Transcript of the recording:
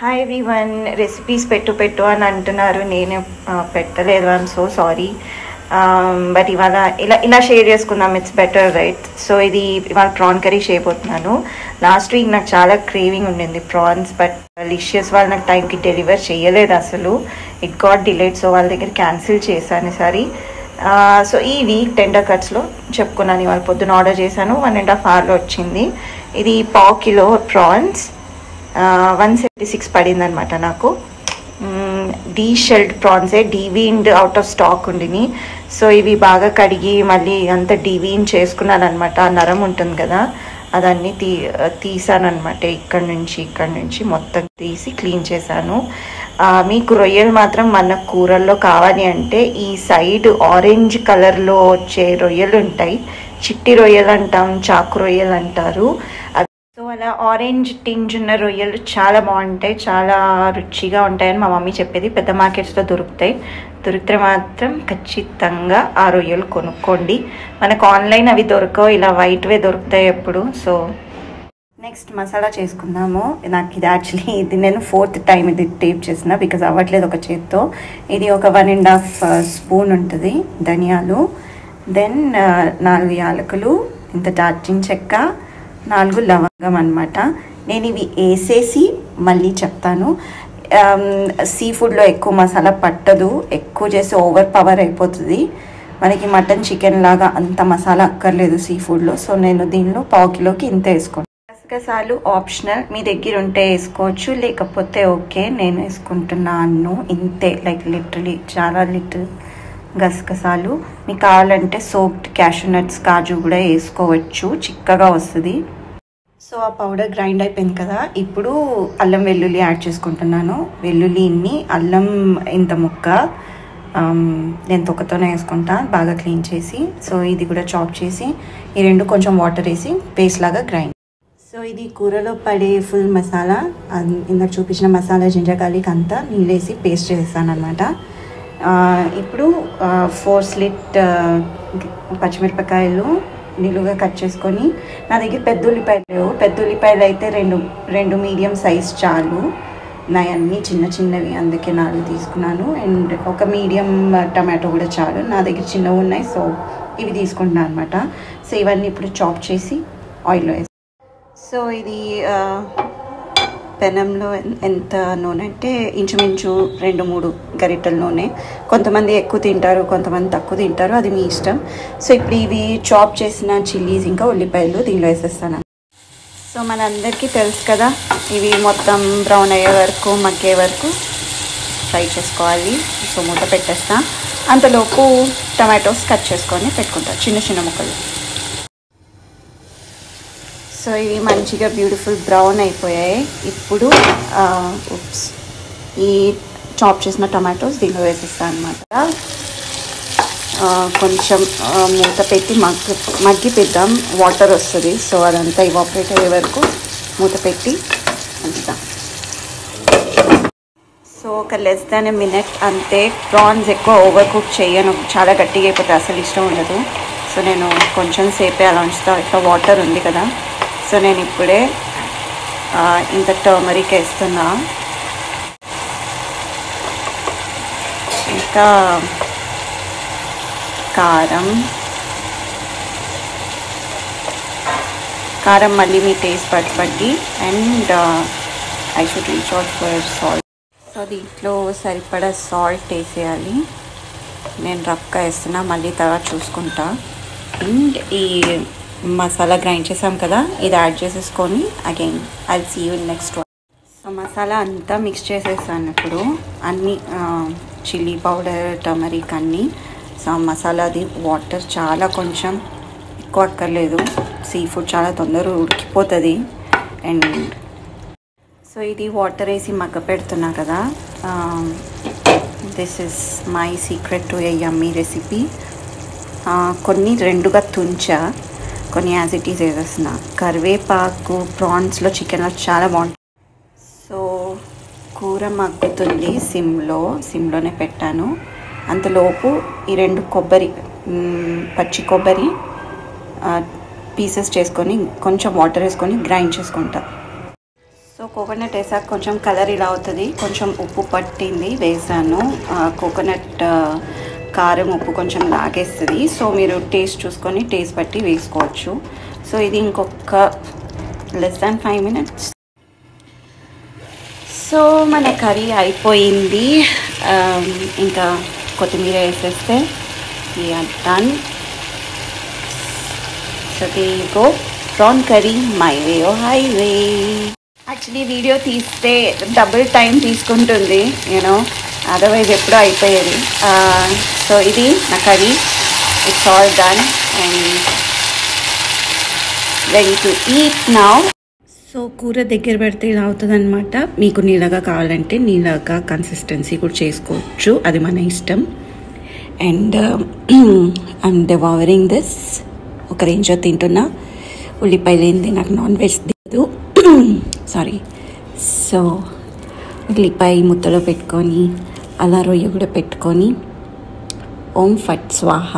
Hi everyone recipes పెట్టు పెట్టు అని అంటున్నారు. నేను పెట్టలేదు ఐమ్ సో సారీ బట్ ఇవాళ ఇలా ఇలా షేర్ చేసుకుందాం ఇట్స్ బెటర్ రైట్ సో ఇది ఇవాళ ప్రాన్ కర్రీ చేయబోతున్నాను లాస్ట్ వీక్ నాకు చాలా క్రేవింగ్ ఉండింది ప్రాన్స్ బట్ లిషియస్ వాళ్ళు నాకు టైంకి డెలివర్ చేయలేదు అసలు. ఇట్ గాట్ డిలేట్ సో వాళ్ళ దగ్గర క్యాన్సిల్ చేశాను ఈసారి. సో ఈ వీక్ టెండర్ కట్స్లో చెప్పుకున్నాను ఇవాళ. పొద్దున ఆర్డర్ చేశాను వన్ అండ్ హాఫ్ అవర్లో వచ్చింది. ఇది పావు kilo prawns one seventy six పడింది అనమాట నాకు డీ షెల్డ్ ప్రాన్సే డీవీన్డ్ అవుట్ ఆఫ్ స్టాక్ ఉండిని. సో ఇవి బాగా కడిగి మళ్ళీ అంత డీవీన్ చేసుకున్నాను అనమాట ఆ నరం ఉంటుంది కదా అదన్నీ తీ తీసానమాట ఇక్కడ నుంచి ఇక్కడ నుంచి మొత్తం తీసి క్లీన్ చేశాను. మీకు రొయ్యలు మాత్రం మన కూరల్లో కావాలి అంటే ఈ సైడ్ ఆరెంజ్ కలర్లో వచ్చే రొయ్యలు ఉంటాయి. చిట్టి రొయ్యలు అంటాం చాకు రొయ్యలు అంటారు. అలా ఆరెంజ్ టింజ్ ఉన్న రొయ్యలు చాలా బాగుంటాయి చాలా రుచిగా ఉంటాయని మా మమ్మీ చెప్పేది. పెద్ద మార్కెట్స్లో దొరుకుతాయి. దొరికితే మాత్రం ఖచ్చితంగా ఆ రొయ్యలు కొనుక్కోండి. మనకు ఆన్లైన్ అవి దొరకవు ఇలా వైట్వే దొరుకుతాయి ఎప్పుడు. సో నెక్స్ట్ మసాలా చేసుకుందాము. నాకు ఇది యాక్చువల్లీ ఇది నేను ఫోర్త్ టైం ఇది టేప్ చేసిన బికాజ్ అవ్వట్లేదు ఒక చేత్తో. ఇది ఒక వన్ అండ్ హాఫ్ స్పూన్ ఉంటుంది ధనియాలు. దెన్ uh, నాలుగు యాలకులు ఇంత దాల్చిన చెక్క నాలుగు లవంగం అనమాట నేను ఇవి వేసేసి మళ్ళీ చెప్తాను. సీ ఫుడ్లో ఎక్కువ మసాలా పట్టదు. ఎక్కువ చేసి ఓవర్ పవర్ అయిపోతుంది. మనకి మటన్ చికెన్ లాగా అంత మసాలా అక్కర్లేదు సీ ఫుడ్లో. సో నేను దీనిలో పావు కిలోకి ఇంత వేసుకుంటాను గసగసాలు ఆప్షనల్. మీ దగ్గర ఉంటే వేసుకోవచ్చు. లేకపోతే ఓకే నేను వేసుకుంటున్నాను. ఇంతే. లైక్ లిటరలీ చాలా లిటిల్ గసగసాలు. మీకు కావాలంటే సోప్డ్ క్యాషూ నట్స్ కాజు కూడా వేసుకోవచ్చు. చిక్కగా వస్తుంది. సో ఆ పౌడర్ గ్రైండ్ అయిపోయింది కదా. ఇప్పుడు అల్లం వెల్లుల్లి యాడ్ చేసుకుంటున్నాను. వెల్లుల్లిని అల్లం ఇంత ముక్క నేను తొక్కతోనే వేసుకుంటా. బాగా క్లీన్ చేసి సో ఇది కూడా చాప్ చేసి ఈ రెండు కొంచెం వాటర్ వేసి పేస్ట్ లాగా గ్రైండ్. సో ఇది కూరలో పడే ఫుల్ మసాలా. ఇందాక చూపించిన మసాలా జింజర్ గార్లిక్ అంతా నీళ్ళేసి పేస్ట్ చేస్తాను అనమాట ఇప్పుడు ఫోర్ స్లిట్ పచ్చిమిరపకాయలు నిలువుగా కట్ చేసుకొని నా దగ్గర పెద్ద ఉల్లిపాయలు లేవు. పెద్ద ఉల్లిపాయలు అయితే రెండు రెండు మీడియం సైజ్ చాలు. నా అన్నీ చిన్న చిన్నవి అందుకే నాలుగు తీసుకున్నాను. అండ్ ఒక మీడియం టమాటో కూడా చాలు. నా దగ్గర చిన్నవి ఉన్నాయి సో ఇవి తీసుకుంటున్నాను అనమాట సో ఇవన్నీ ఇప్పుడు చాప్ చేసి ఆయిల్లో వేసి సో ఇది పెనంలో ఎంత నూనె అంటే ఇంచుమించు రెండు మూడు గరిటెల నూనె. కొంతమంది ఎక్కువ తింటారు కొంతమంది తక్కువ తింటారు అది మీ ఇష్టం. సో ఇప్పుడు ఇవి చాప్ చేసిన చిల్లీస్ ఇంకా ఉల్లిపాయలు దీనిలో వేసేస్తాను. సో మనందరికీ తెలుసు కదా ఇవి మొత్తం బ్రౌన్ అయ్యే వరకు మగ్గే వరకు ఫ్రై చేసుకోవాలి. సో మూత పెట్టేస్తా. అంతలోపు టమాటోస్ కట్ చేసుకొని పెట్టుకుంటా చిన్న చిన్న ముక్కలు. సో ఇవి మంచిగా బ్యూటిఫుల్ బ్రౌన్ అయిపోయాయి. ఇప్పుడు ఉప్స్. ఈ చాప్ చేసిన టమాటోస్ దీనిలో వేసేస్తాను అనమాట కొంచెం మూత పెట్టి మగ్గి మగ్గి పెద్దాం వాటర్ వస్తుంది సో అదంతా ఇవాపరేట్ అయ్యే వరకు మూత పెట్టి ఉంచుతాం సో ఒక లెస్ దాన్ మినిట్ అంతే. ప్రాన్స్ ఎక్కువ ఓవర్ కుక్ చేయను. చాలా గట్టిగా అయిపోతే అసలు ఇష్టం ఉండదు. సో నేను కొంచెం సేపే అలా ఉంచుతా. ఇట్లా వాటర్ ఉంది కదా. సో నేను ఇప్పుడే ఇంత టర్మరిక్ వేస్తున్నా. ఇంకా కారం. కారం మళ్ళీ మీ టేస్ట్ బట్టి బట్టి and I should reach out for salt so దీంట్లో సరిపడా సాల్ట్ వేసేయాలి. నేను రఫ్గా వేస్తున్నా మళ్ళీ తర్వాత చూసుకుంటా. అండ్ ఈ మసాలా గ్రైండ్ చేసాం కదా ఇది యాడ్ చేసేసుకొని again I see you next one so masala అంతా మిక్స్ చేసేసాను ఇప్పుడు. అన్ని చిల్లీ పౌడర్ టర్మరిక్ అన్నీ. సో ఆ మసాలాది వాటర్ చాలా కొంచెం ఎక్కువ అక్కర్లేదు. సీ ఫుడ్ చాలా తొందరగా ఉడికిపోతుంది. అండ్ సో ఇది వాటర్ వేసి మగ్గ పెడుతున్నా కదా this is my secret to a yummy recipe కొన్ని రెండుగా తుంచా. కొన్ని యాజ్ ఇట్ ఈస్ వేసేస్తున్నా కరివేపాకు ప్రాన్స్లో చికెన్లో చాలా బాగుంటుంది సో కూర మగ్గుతుంది సిమ్లో. సిమ్లోనే పెట్టాను. అంతలోపు ఈ రెండు కొబ్బరి పచ్చి కొబ్బరి పీసెస్ చేసుకొని కొంచెం వాటర్ వేసుకొని గ్రైండ్ చేసుకుంటా. సో కోకోనట్ వేసాక కొంచెం కలర్ ఇలా అవుతుంది. కొంచెం ఉప్పు పట్టింది వేసాను. కోకోనట్ కారం ఉప్పు కొంచెం లాగేస్తుంది సో మీరు టేస్ట్ చూసుకొని టేస్ట్ బట్టి వేసుకోవచ్చు. సో ఇది ఇంకొక less than five minutes so మన కర్రీ అయిపోయింది. ఇంకా కొత్తిమీర వేసేస్తే done so go prawn curry my way or highway actually video తీస్తే డబుల్ టైం తీసుకుంటుంది యూనో అదర్వైజ్ ఎప్పుడో అయిపోయేది. సో ఇది నా curry. It's all done and ready to eat now so కూర దగ్గర పెడితే ఇలా అవుతుంది అనమాట మీకు నీళ్ళగా కావాలంటే నీళ్ళగా కన్సిస్టెన్సీ కూడా చేసుకోవచ్చు. అది మన ఇష్టం. అండ్ ఐమ్ డెవరింగ్ దిస్ ఒక రేంజ్లో తింటున్నా. ఉల్లిపాయ లేనిది నాకు నాన్ వెజ్ దిగదు సారీ సో ఉల్లిపాయ ముద్దలో పెట్టుకొని అలా రొయ్య కూడా పెట్టుకొని ఓం ఫట్ స్వాహ.